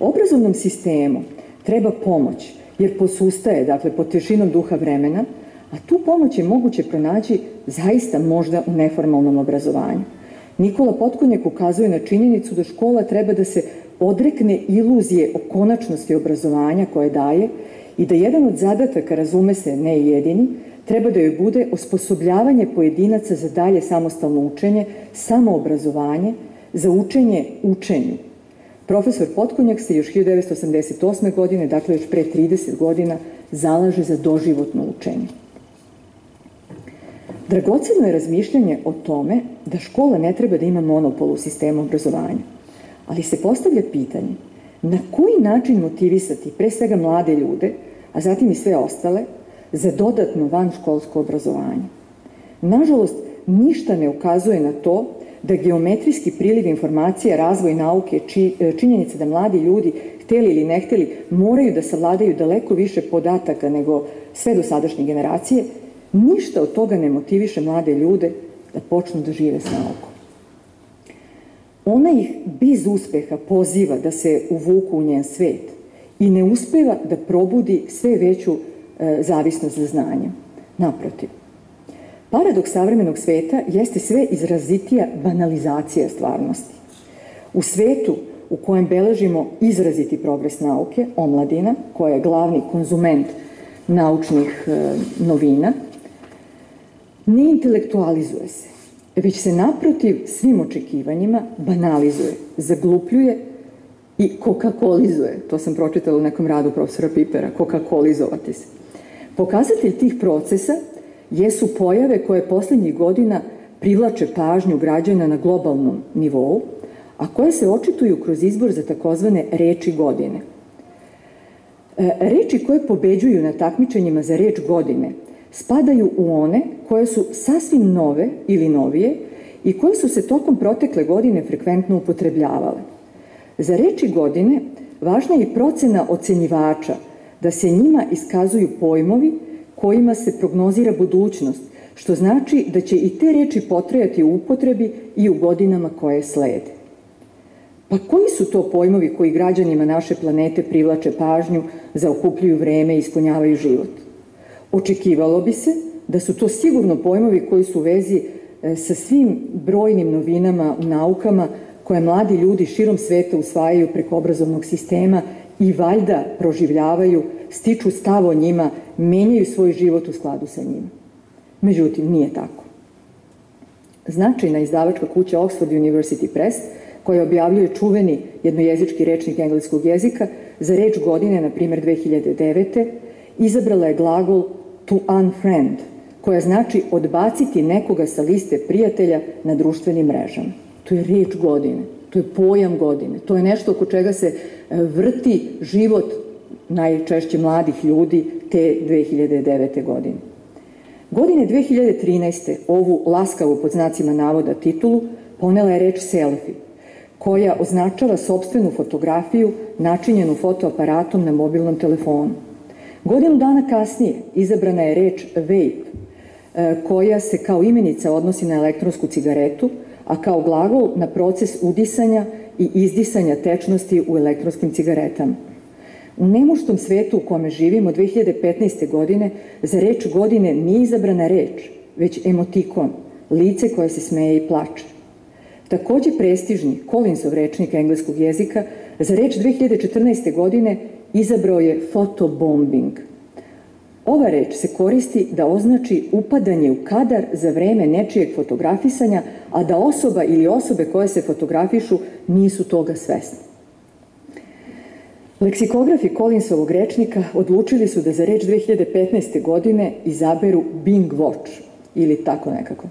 Speaker 2: Obrazovnom sistemu treba pomoć, jer posustaje, dakle, pod težinom duha vremena, a tu pomoć je moguće pronaći zaista možda u neformalnom obrazovanju. Nikola Potkonjak ukazuje na činjenicu da škola treba da se odrekne iluzije o konačnosti obrazovanja koje daje i da jedan od zadataka, razume se ne jedini, treba da joj bude osposobljavanje pojedinaca za dalje samostalno učenje, samoobrazovanje, za učenje učenju. Profesor Potkonjak se još 1988. godine, dakle još pre 30 godina, zalaže za doživotno učenje. Dragoceno je razmišljanje o tome da škola ne treba da ima monopol u sistemu obrazovanja, ali se postavlja pitanje na koji način motivisati pre svega mlade ljude, a zatim i sve ostale, za dodatno vanškolsko obrazovanje. Nažalost, ništa ne ukazuje na to da geometrijski priliv informacija, razvoj nauke, či, činjenica da mladi ljudi, hteli ili ne hteli, moraju da savladaju daleko više podataka nego sve dosadašnje generacije, Ništa od toga ne motiviše mlade ljude da počnu da žive s naukom. Ona ih bez uspeha poziva da se uvuku u njen svet i ne uspeva da probudi sve veću e, zavisnost za znanje. Naprotiv. Paradoks savremenog sveta jeste sve izrazitija banalizacija stvarnosti. U svetu u kojem beležimo izraziti progres nauke, omladina, koja je glavni konzument naučnih e, novina, ne intelektualizuje se, već se naprotiv svim očekivanjima banalizuje, zaglupljuje i kokakolizuje. To sam pročitala u nekom radu profesora Pipera, kokakolizovati se. Pokazatelj tih procesa jesu pojave koje poslednjih godina privlače pažnju građana na globalnom nivou, a koje se očituju kroz izbor za takozvane reči godine. E, reči koje pobeđuju na takmičenjima za reč godine spadaju u one koje su sasvim nove ili novije i koje su se tokom protekle godine frekventno upotrebljavale. Za reči godine važna je i procena ocenjivača, da se njima iskazuju pojmovi kojima se prognozira budućnost, što znači da će i te reči potrajati u upotrebi i u godinama koje slede. Pa koji su to pojmovi koji građanima naše planete privlače pažnju, zaokupljuju vreme i ispunjavaju život? Očekivalo bi se da su to sigurno pojmovi koji su u vezi e, sa svim brojnim novinama u naukama koje mladi ljudi širom sveta usvajaju preko obrazovnog sistema i valjda proživljavaju, stiču stav o njima, menjaju svoj život u skladu sa njima. Međutim, nije tako. Značajna izdavačka kuća Oxford University Press, koja objavljuje čuveni jednojezički rečnik engleskog jezika, za reč godine, na primer 2009. izabrala je glagol to unfriend, koja znači odbaciti nekoga sa liste prijatelja na društvenim mrežama. To je reč godine, to je pojam godine, to je nešto oko čega se e, vrti život najčešće mladih ljudi te 2009. godine. Godine 2013. ovu laskavu pod znacima navoda titulu ponela je reč selfie, koja označava sobstvenu fotografiju načinjenu fotoaparatom na mobilnom telefonu. Godinu dana kasnije izabrana je reč vape, e, koja se kao imenica odnosi na elektronsku cigaretu, a kao glagol na proces udisanja i izdisanja tečnosti u elektronskim cigaretama. U nemuštom svetu u kome živimo 2015. godine za reč godine nije izabrana reč, već emotikon, lice koje se smeje i plače. Takođe prestižni Collinsov rečnik engleskog jezika za reč 2014. godine izabrao je fotobombing. Ova reč se koristi da označi upadanje u kadar za vreme nečijeg fotografisanja, a da osoba ili osobe koje se fotografišu nisu toga svesne. Leksikografi Collinsovog rečnika odlučili su da za reč 2015. godine izaberu Bing Watch ili tako nekako.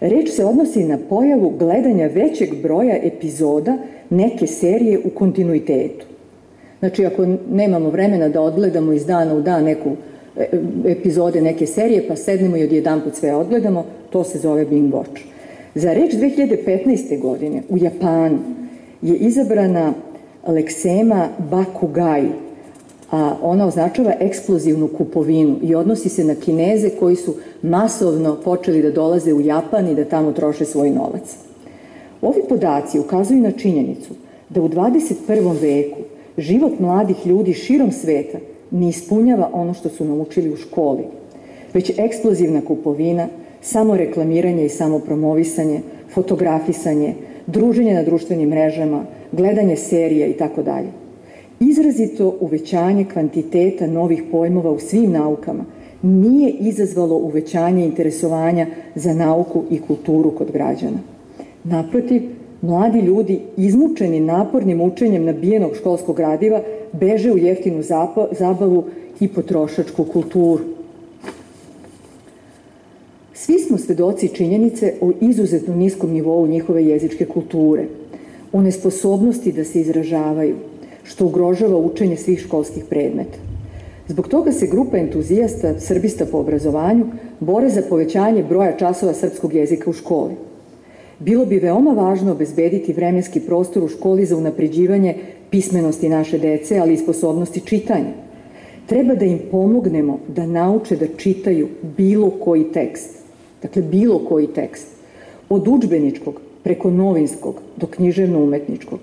Speaker 2: Reč se odnosi na pojavu gledanja većeg broja epizoda neke serije u kontinuitetu. Znači, ako nemamo vremena da odgledamo iz dana u dan neku e, epizode neke serije, pa sednemo i odjedan put sve odgledamo, to se zove Bing Watch. Za reč 2015. godine u Japanu je izabrana leksema Bakugai, a ona označava eksplozivnu kupovinu i odnosi se na Kineze koji su masovno počeli da dolaze u Japan i da tamo troše svoj novac. Ovi podaci ukazuju na činjenicu da u 21. veku život mladih ljudi širom sveta ne ispunjava ono što su naučili u školi, već eksplozivna kupovina, samo reklamiranje i samo promovisanje, fotografisanje, druženje na društvenim mrežama, gledanje serija i tako dalje. Izrazito uvećanje kvantiteta novih pojmova u svim naukama nije izazvalo uvećanje interesovanja za nauku i kulturu kod građana. Naprotiv, mladi ljudi izmučeni napornim učenjem nabijenog školskog gradiva beže u jeftinu zabavu i potrošačku kulturu. Svi smo svedoci činjenice o izuzetno niskom nivou njihove jezičke kulture, o nesposobnosti da se izražavaju, što ugrožava učenje svih školskih predmeta. Zbog toga se grupa entuzijasta, srbista po obrazovanju, bore za povećanje broja časova srpskog jezika u školi. Bilo bi veoma važno obezbediti vremenski prostor u školi za unapređivanje pismenosti naše dece, ali i sposobnosti čitanja. Treba da im pomognemo da nauče da čitaju bilo koji tekst. Dakle, bilo koji tekst. Od učbeničkog preko novinskog do književno-umetničkog.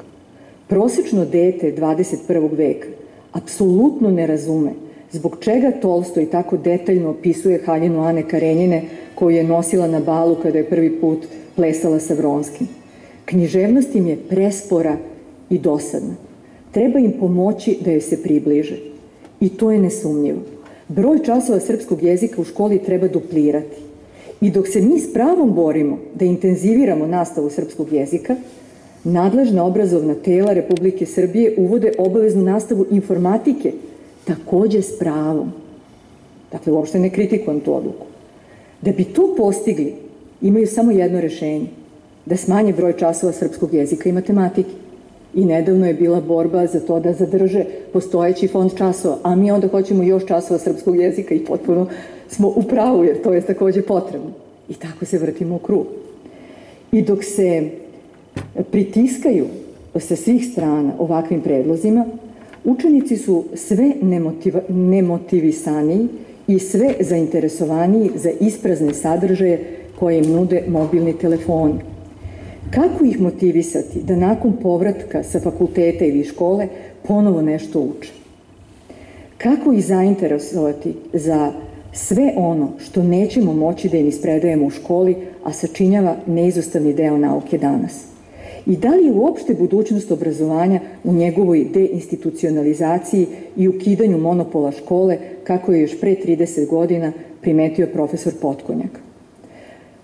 Speaker 2: Prosečno dete 21. veka apsolutno ne razume zbog čega Tolstoj tako detaljno opisuje haljinu Ane Karenjine koju je nosila na balu kada je prvi put plesala sa Vronskim. Književnost im je prespora i dosadna. Treba im pomoći da joj se približe. I to je nesumnjivo. broj časova srpskog jezika u školi treba duplirati. I dok se mi s pravom borimo da intenziviramo nastavu srpskog jezika, nadležna obrazovna tela Republike Srbije uvode obaveznu nastavu informatike, takođe s pravom. Dakle, uopšte ne kritikujem tu odluku. Da bi to postigli, imaju samo jedno rešenje, da smanje broj časova srpskog jezika i matematike. I nedavno je bila borba za to da zadrže postojeći fond časova, a mi onda hoćemo još časova srpskog jezika i potpuno smo u pravu, jer to je takođe potrebno. I tako se vrtimo u krug. I dok se pritiskaju sa svih strana ovakvim predlozima, učenici su sve nemotiva, nemotivisaniji i sve zainteresovaniji za isprazne sadržaje koje im nude mobilni telefoni. Kako ih motivisati da nakon povratka sa fakulteta ili škole ponovo nešto uče? Kako ih zainteresovati za sve ono što nećemo moći da im ispredajemo u školi, a sačinjava neizostavni deo nauke danas? I da li je uopšte budućnost obrazovanja u njegovoj deinstitucionalizaciji i ukidanju monopola škole, kako je još pre 30 godina primetio profesor Potkonjak?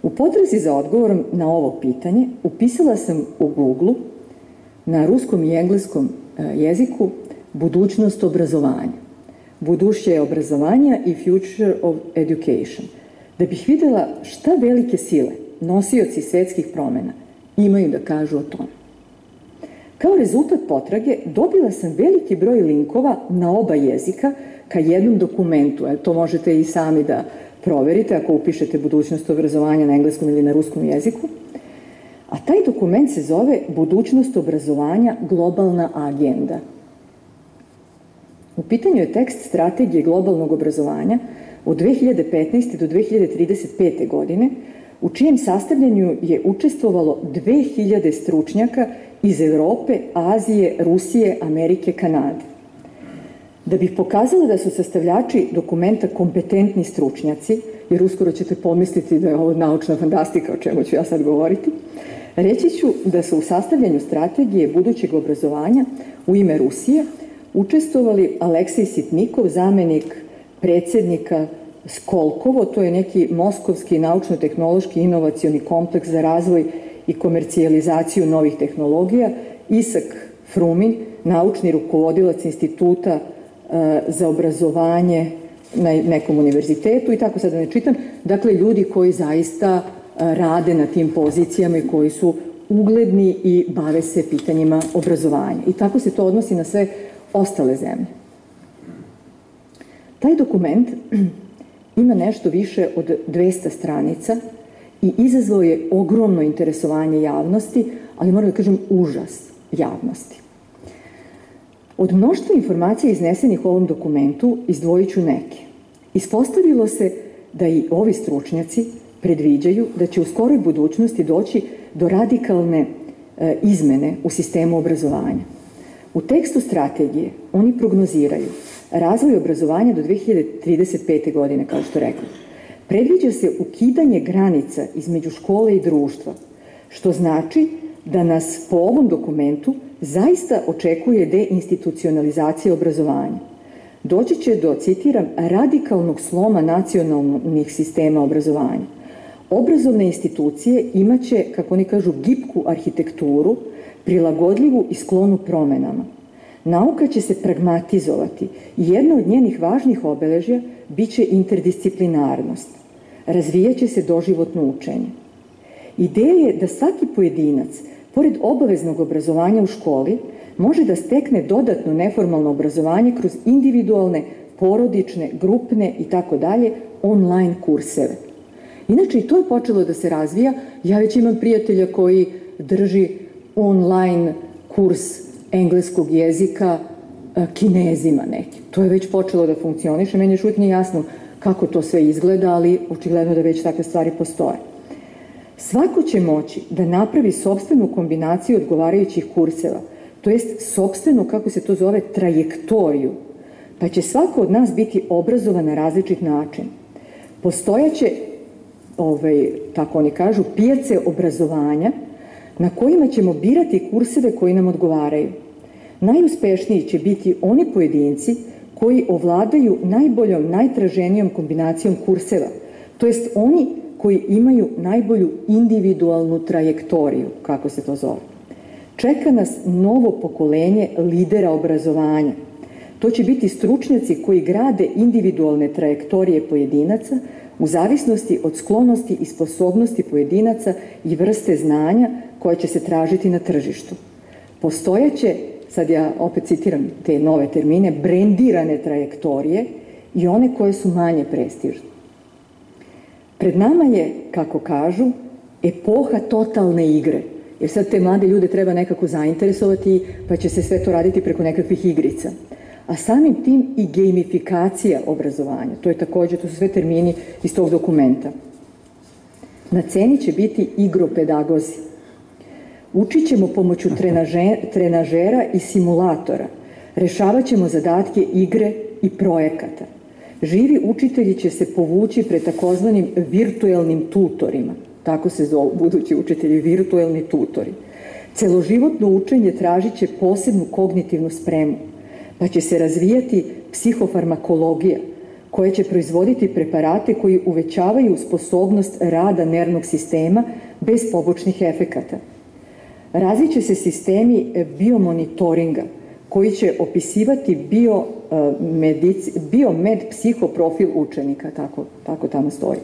Speaker 2: U potrazi za odgovorom na ovo pitanje upisala sam u Google na ruskom i engleskom e, jeziku budućnost obrazovanja. Buduće obrazovanja i future of education. Da bih videla šta velike sile, nosioci svetskih promena, imaju da kažu o tome. Kao rezultat potrage dobila sam veliki broj linkova na oba jezika ka jednom dokumentu, to možete i sami da proverite ako upišete budućnost obrazovanja na engleskom ili na ruskom jeziku. A taj dokument se zove Budućnost obrazovanja globalna agenda. U pitanju je tekst strategije globalnog obrazovanja od 2015. do 2035. godine, u čijem sastavljanju je učestvovalo 2000 stručnjaka iz Evrope, Azije, Rusije, Amerike, Kanade. Da bih pokazala da su sastavljači dokumenta kompetentni stručnjaci, jer uskoro ćete pomisliti da je ovo naučna fantastika o čemu ću ja sad govoriti, reći ću da su u sastavljanju strategije budućeg obrazovanja u ime Rusije učestvovali Aleksej Sitnikov, zamenik predsednika Skolkovo, to je neki moskovski naučno-tehnološki inovacioni kompleks za razvoj i komercijalizaciju novih tehnologija, Isak Frumin, naučni rukovodilac instituta za obrazovanje na nekom univerzitetu i tako sad da ne čitam. Dakle, ljudi koji zaista rade na tim pozicijama i koji su ugledni i bave se pitanjima obrazovanja. I tako se to odnosi na sve ostale zemlje. Taj dokument (clears throat) ima nešto više od 200 stranica i izazvao je ogromno interesovanje javnosti, ali moram da kažem užas javnosti. Od mnoštva informacija iznesenih u ovom dokumentu izdvojit ću neke. Ispostavilo se da i ovi stručnjaci predviđaju da će u skoroj budućnosti doći do radikalne e, izmene u sistemu obrazovanja. U tekstu strategije oni prognoziraju razvoj obrazovanja do 2035. godine, kao što rekla. Predviđa se ukidanje granica između škole i društva, što znači da nas po ovom dokumentu zaista očekuje deinstitucionalizacija obrazovanja. Doći će do, citiram, radikalnog sloma nacionalnih sistema obrazovanja. Obrazovne institucije imaće, kako oni kažu, gipku arhitekturu, prilagodljivu i sklonu promenama. Nauka će se pragmatizovati i jedna od njenih važnih obeležja biće interdisciplinarnost. Razvijaće se doživotno učenje. Ideja je da svaki pojedinac pored obaveznog obrazovanja u školi, može da stekne dodatno neformalno obrazovanje kroz individualne, porodične, grupne i tako dalje online kurseve. Inače, i to je počelo da se razvija. Ja već imam prijatelja koji drži online kurs engleskog jezika e, kinezima neki. To je već počelo da funkcioniše. Meni još uvijek nije jasno kako to sve izgleda, ali očigledno da već takve stvari postoje. Svako će moći da napravi sobstvenu kombinaciju odgovarajućih kurseva, to jest sobstvenu, kako se to zove, trajektoriju, pa će svako od nas biti obrazovan na različit način. Postojaće, ovaj, tako oni kažu, pijace obrazovanja na kojima ćemo birati kurseve koji nam odgovaraju. Najuspešniji će biti oni pojedinci koji ovladaju najboljom, najtraženijom kombinacijom kurseva, to jest oni koji imaju najbolju individualnu trajektoriju, kako se to zove. Čeka nas novo pokolenje lidera obrazovanja. To će biti stručnjaci koji grade individualne trajektorije pojedinaca u zavisnosti od sklonosti i sposobnosti pojedinaca i vrste znanja koje će se tražiti na tržištu. Postojeće, sad ja opet citiram te nove termine, brendirane trajektorije i one koje su manje prestižne. Pred nama je, kako kažu, epoha totalne igre, jer sad te mlade ljude treba nekako zainteresovati, pa će se sve to raditi preko nekakvih igrica. A samim tim i gamifikacija obrazovanja, to je takođe, to su sve termini iz tog dokumenta. Na ceni će biti igropedagozi. Učit ćemo pomoću trenažera i simulatora. Rešavat ćemo zadatke igre i projekata. Živi učitelji će se povući pred takozvanim virtuelnim tutorima. Tako se zovu budući učitelji, virtuelni tutori. Celoživotno učenje tražit će posebnu kognitivnu spremu, pa će se razvijati psihofarmakologija, koja će proizvoditi preparate koji uvećavaju sposobnost rada nervnog sistema bez pobočnih efekata. Razvit će se sistemi biomonitoringa, koji će opisivati bio, e, medici, biomed psihoprofil učenika, tako, tako tamo stoji.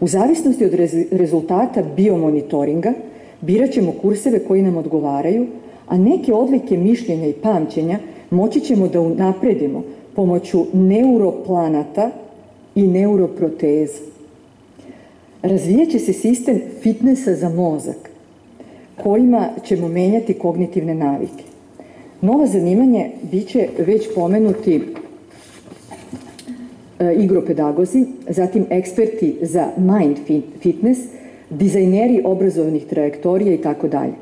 Speaker 2: U zavisnosti od rezultata biomonitoringa birat ćemo kurseve koji nam odgovaraju, a neke odlike mišljenja i pamćenja moći ćemo da unapredimo pomoću neuroplanata i neuroproteza. Razvijaće se sistem fitnesa za mozak, kojima ćemo menjati kognitivne navike. Nova zanimanje biće već pomenuti e, igropedagozi, zatim eksperti za mind fitness, dizajneri obrazovnih trajektorija i tako dalje.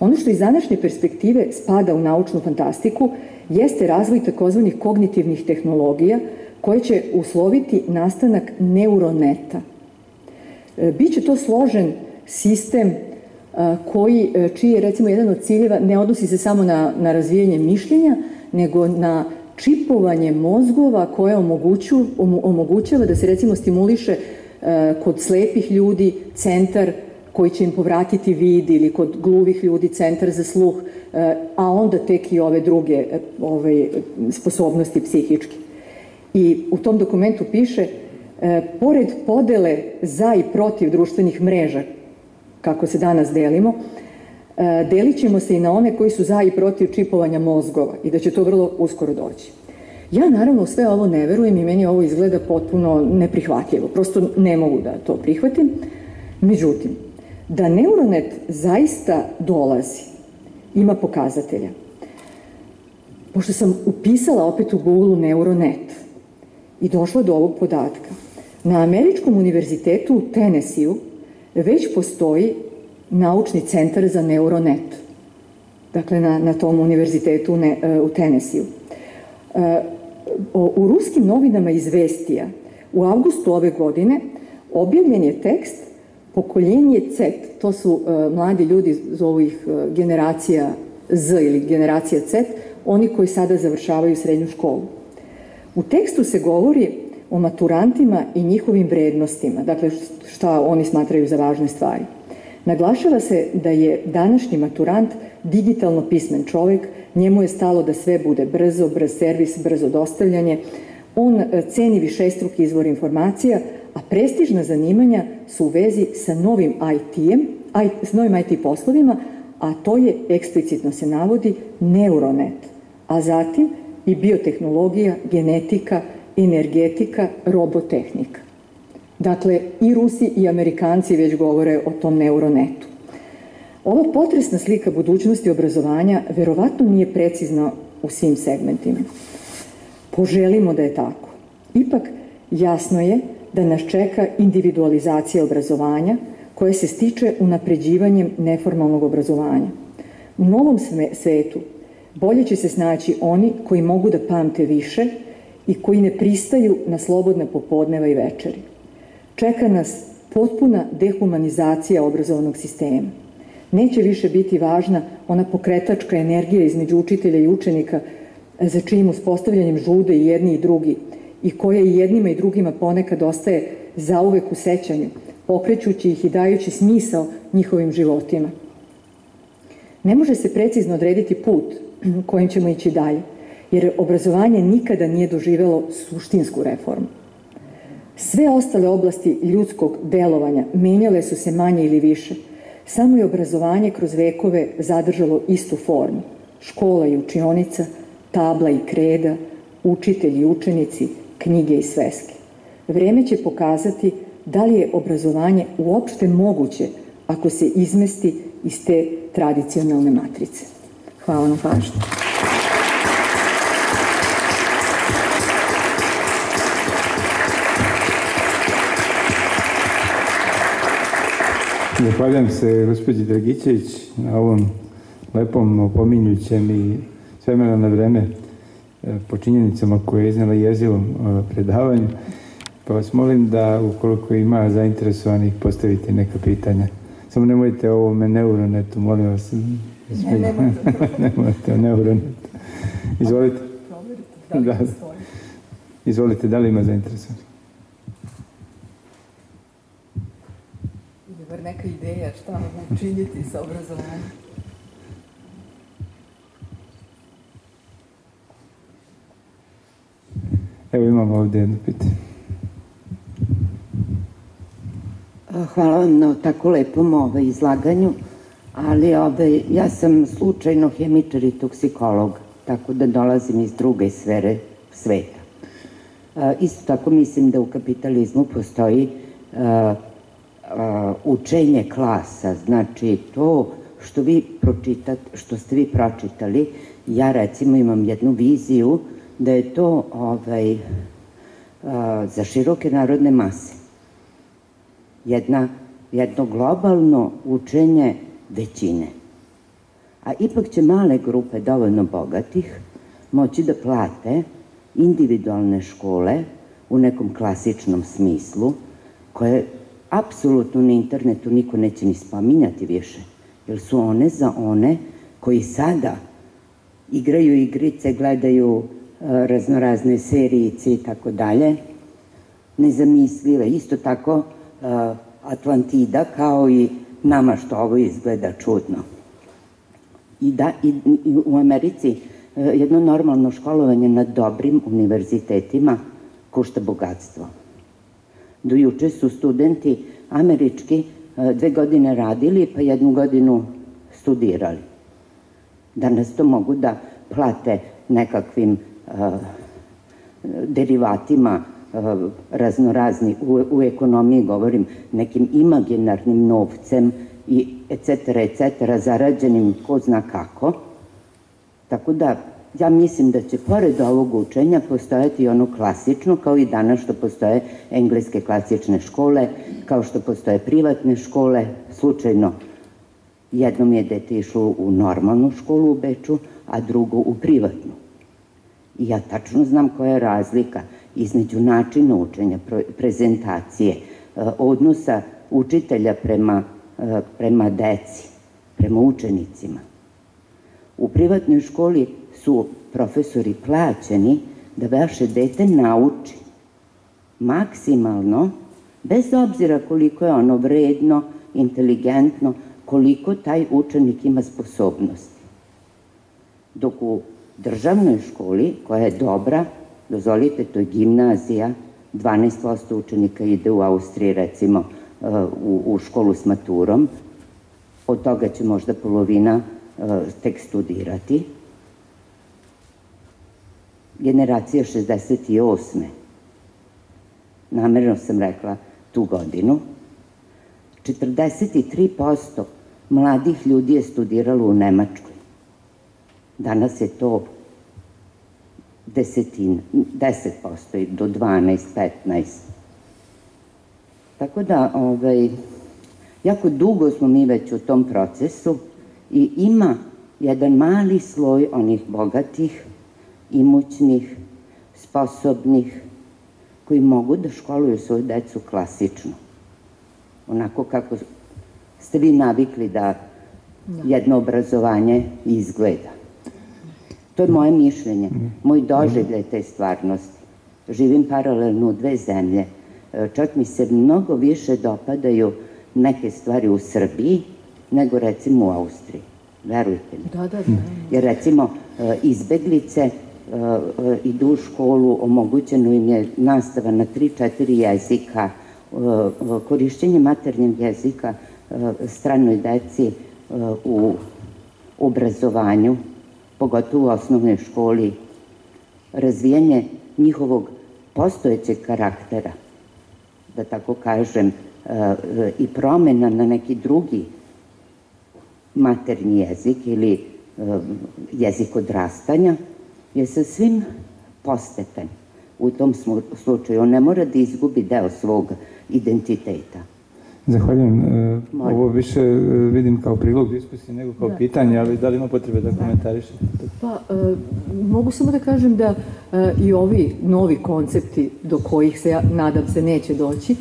Speaker 2: Ono što iz današnje perspektive spada u naučnu fantastiku jeste razvoj takozvanih kognitivnih tehnologija koje će usloviti nastanak neuroneta. E, biće to složen sistem koji, e, čiji je recimo jedan od ciljeva ne odnosi se samo na, na razvijanje mišljenja, nego na čipovanje mozgova koje omoguću, omogućava da se recimo stimuliše e, kod slepih ljudi centar koji će im povratiti vid ili kod gluvih ljudi centar za sluh, e, a onda tek i ove druge ove, sposobnosti psihičke. I u tom dokumentu piše, pored podele za i protiv društvenih mreža kako se danas delimo, e, delit ćemo se i na one koji su za i protiv čipovanja mozgova i da će to vrlo uskoro doći. Ja naravno sve ovo ne verujem i meni ovo izgleda potpuno neprihvatljivo. Prosto ne mogu da to prihvatim. Međutim, da neuronet zaista dolazi, ima pokazatelja. Pošto sam upisala opet u Google neuronet i došla do ovog podatka, na Američkom univerzitetu u Tenesiju već postoji naučni centar za neuronet. Dakle, na, na tom univerzitetu ne, e, u Tenesiju. E, u ruskim novinama izvestija u avgustu ove godine objavljen je tekst Pokoljenje C, to su uh, mladi ljudi, zovu ih uh, generacija Z ili generacija C, oni koji sada završavaju srednju školu. U tekstu se govori o maturantima i njihovim vrednostima, dakle šta oni smatraju za važne stvari. Naglašava se da je današnji maturant digitalno pismen čovek, njemu je stalo da sve bude brzo, brz servis, brzo dostavljanje, on e, ceni višestruki izvor informacija, a prestižna zanimanja su u vezi sa novim IT-em, s novim IT poslovima, a to je, eksplicitno se navodi, neuronet, a zatim i biotehnologija, genetika, energetika, robotehnika. Dakle, i Rusi i Amerikanci već govore o tom neuronetu. Ova potresna slika budućnosti obrazovanja verovatno nije precizna u svim segmentima. Poželimo da je tako. Ipak, jasno je da nas čeka individualizacija obrazovanja koje se stiče unapređivanjem neformalnog obrazovanja. U novom svetu bolje će se snaći oni koji mogu da pamte više i koji ne pristaju na slobodne popodneva i večeri. Čeka nas potpuna dehumanizacija obrazovnog sistema. Neće više biti važna ona pokretačka energija između učitelja i učenika za čijim uspostavljanjem žude i jedni i drugi i koja i jednima i drugima ponekad ostaje zauvek u sećanju, pokrećući ih i dajući smisao njihovim životima. Ne može se precizno odrediti put kojim ćemo ići dalje, jer obrazovanje nikada nije doživelo suštinsku reformu. Sve ostale oblasti ljudskog delovanja menjale su se manje ili više. Samo je obrazovanje kroz vekove zadržalo istu formu. Škola i učionica, tabla i kreda, učitelji i učenici, knjige i sveske. Vreme će pokazati da li je obrazovanje uopšte moguće ako se izmesti iz te tradicionalne matrice. Hvala na pažnju.
Speaker 1: Zahvaljam se gospođi Dragićević na ovom lepom opominjućem i svemena na vreme e, po činjenicama koje je iznala jezivom e, predavanju. Pa vas molim da ukoliko ima zainteresovanih postavite neka pitanja. Samo nemojte o ovome neuronetu, molim vas.
Speaker 2: Ne, nemojte. (laughs)
Speaker 1: nemojte o neuronetu. Izvolite.
Speaker 2: Da,
Speaker 1: Da. Izvolite, da li ima zainteresovanih?
Speaker 2: Ili bar neka ideja šta mogu učiniti sa obrazovanjem.
Speaker 1: Evo imamo ovde jedno pitanje.
Speaker 3: Hvala vam na tako lepom ovaj, izlaganju, ali ovaj, ja sam slučajno hemičar i toksikolog, tako da dolazim iz druge sfere sveta. A, isto tako mislim da u kapitalizmu postoji a, učenje klasa, znači to što vi pročitate, što ste vi pročitali, ja recimo imam jednu viziju da je to ovaj, a, za široke narodne mase jedna, jedno globalno učenje većine. A ipak će male grupe dovoljno bogatih moći da plate individualne škole u nekom klasičnom smislu, koje apsolutno na internetu niko neće ni spominjati više, jer su one za one koji sada igraju igrice, gledaju e, raznorazne serijice i tako dalje, nezamislive. Isto tako uh, Atlantida kao i nama što ovo izgleda čudno. I da i, i u Americi uh, jedno normalno školovanje na dobrim univerzitetima košta bogatstvo. Do juče su studenti američki uh, dve godine radili pa jednu godinu studirali. Danas to mogu da plate nekakvim uh, derivatima uh, raznorazni, u, u ekonomiji govorim, nekim imaginarnim novcem i et cetera, et cetera, zarađenim ko zna kako. Tako da, ja mislim da će pored ovog učenja postojati ono klasično, kao i danas što postoje engleske klasične škole, kao što postoje privatne škole, slučajno jednom je dete išlo u normalnu školu u Beču, a drugo u privatnu. I ja tačno znam koja je razlika između načina učenja, prezentacije, e, odnosa učitelja prema, e, prema deci, prema učenicima. U privatnoj školi su profesori plaćeni da vaše dete nauči maksimalno, bez obzira koliko je ono vredno, inteligentno, koliko taj učenik ima sposobnosti. Dok u državnoj školi, koja je dobra, dozvolite, to je gimnazija, 12% učenika ide u Austriji, recimo, uh, u, u školu s maturom, od toga će možda polovina uh, tek studirati. Generacija 68. Namerno sam rekla tu godinu. 43% mladih ljudi je studiralo u Nemačkoj. Danas je to desetina, 10% i do 12, 15. Tako da, ovaj, jako dugo smo mi već u tom procesu i ima jedan mali sloj onih bogatih, imućnih, sposobnih, koji mogu da školuju svoju decu klasično. Onako kako ste vi navikli da jedno obrazovanje izgleda. To je moje mišljenje, moj doživljaj te stvarnosti. Živim paralelno u dve zemlje. E, Čak mi se mnogo više dopadaju neke stvari u Srbiji nego recimo u Austriji. Verujte mi.
Speaker 2: Da, da, da.
Speaker 3: Jer recimo e, izbeglice idu u školu, omogućeno im je nastava na 3-4 jezika, e, e, korišćenje maternjeg jezika e, stranoj deci e, u obrazovanju, pogotovo u osnovnoj školi, razvijanje njihovog postojećeg karaktera, da tako kažem, e, i promena na neki drugi maternji jezik ili jezik odrastanja je sasvim postepen u tom slučaju. On ne mora da izgubi deo svog identiteta.
Speaker 1: Zahvaljujem. E,
Speaker 3: Molim.
Speaker 1: Ovo više e, vidim kao prilog diskusije nego kao pitanje, ali da li ima potrebe da komentarišete?
Speaker 2: Pa, e, mogu samo da kažem da e, i ovi novi koncepti do kojih se, ja nadam se, neće doći,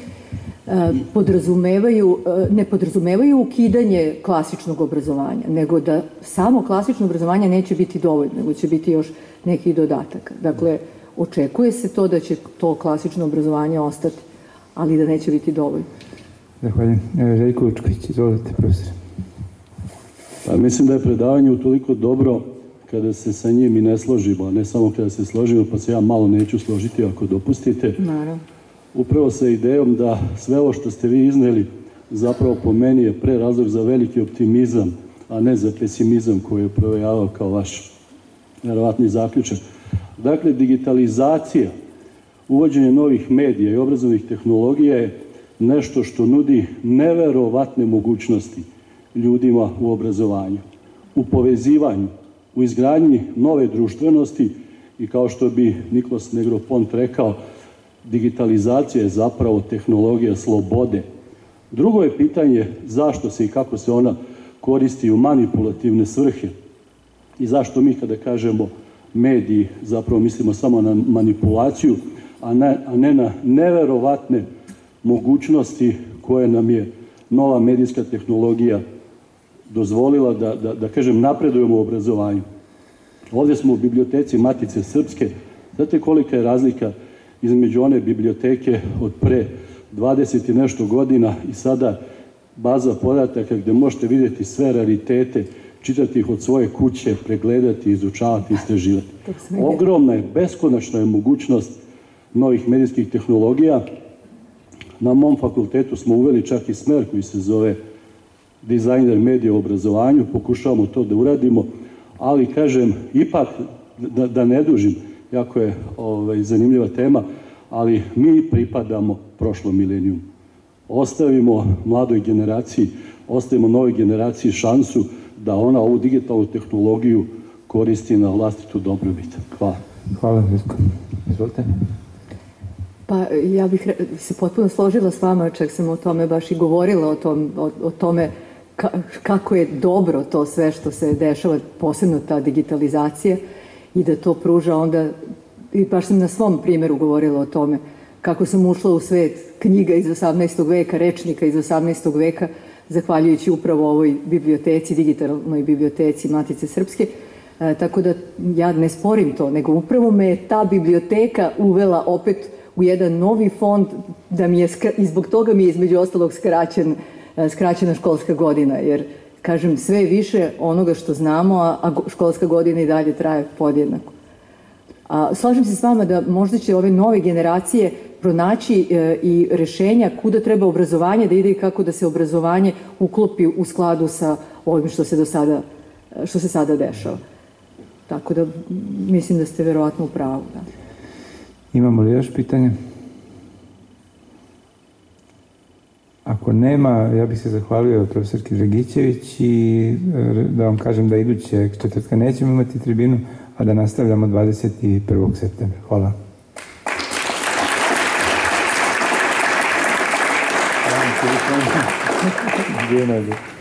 Speaker 2: e, podrazumevaju, ne podrazumevaju ukidanje klasičnog obrazovanja, nego da samo klasično obrazovanje neće biti dovoljno, nego će biti još nekih dodataka. Dakle, očekuje se to da će to klasično obrazovanje ostati, ali da neće biti dovoljno.
Speaker 1: Zahvaljujem. E, Željko Učković, izvolite, profesor.
Speaker 4: Pa mislim da je predavanje utoliko dobro kada se sa njim i ne složimo, a ne samo kada se složimo, pa se ja malo neću složiti ako dopustite.
Speaker 2: Naravno.
Speaker 4: Upravo sa idejom da sve ovo što ste vi izneli zapravo po meni je pre razlog za veliki optimizam, a ne za pesimizam koji je provejavao kao vaš verovatni zaključak. Dakle, digitalizacija, uvođenje novih medija i obrazovnih tehnologija je nešto što nudi neverovatne mogućnosti ljudima u obrazovanju, u povezivanju, u izgradnji nove društvenosti i kao što bi Nikos Negropont rekao, digitalizacija je zapravo tehnologija slobode. Drugo je pitanje zašto se i kako se ona koristi u manipulativne svrhe i zašto mi kada kažemo mediji zapravo mislimo samo na manipulaciju, a ne, a ne na neverovatne mogućnosti koje nam je nova medijska tehnologija dozvolila da, da, da kažem, napredujemo u obrazovanju. Ovdje smo u biblioteci Matice Srpske. Znate kolika je razlika između one biblioteke od pre 20 i nešto godina i sada baza podataka gdje možete vidjeti sve raritete, čitati ih od svoje kuće, pregledati, izučavati, istraživati. Ogromna je, beskonačna je mogućnost novih medijskih tehnologija. Na mom fakultetu smo uveli čak i smer koji se zove dizajner medija u obrazovanju, pokušavamo to da uradimo, ali kažem, ipak, da, da ne dužim, jako je ovaj, zanimljiva tema, ali mi pripadamo prošlom milenijumu. Ostavimo mladoj generaciji, ostavimo novoj generaciji šansu da ona ovu digitalnu tehnologiju koristi na vlastitu dobrobit. Hvala.
Speaker 1: Hvala, Željko. Izvolite.
Speaker 2: Pa ja bih se potpuno složila s vama, čak sam o tome baš i govorila, o, tom, o, o tome ka- kako je dobro to sve što se dešava, posebno ta digitalizacija i da to pruža onda, i baš sam na svom primjeru govorila o tome, kako sam ušla u svet knjiga iz 18. veka, rečnika iz 18. veka, zahvaljujući upravo ovoj biblioteci, digitalnoj biblioteci Matice Srpske, E, tako da ja ne sporim to, nego upravo me je ta biblioteka uvela opet u jedan novi fond da mi je, i zbog toga mi je između ostalog skraćen, e, skraćena školska godina, jer kažem sve više onoga što znamo, a, školska godina i dalje traje podjednako. A, slažem se s vama da možda će ove nove generacije pronaći e, i rešenja kuda treba obrazovanje da ide i kako da se obrazovanje uklopi u skladu sa ovim što se do sada što se sada dešava. Tako da mislim da ste verovatno u pravu. Da.
Speaker 1: Imamo li još pitanja? Ako nema, ja bih se zahvalio profesorki Dragićević i e, da vam kažem da iduće četvrtka nećemo imati tribinu, a da nastavljamo 21. septembra. Hvala. Hvala.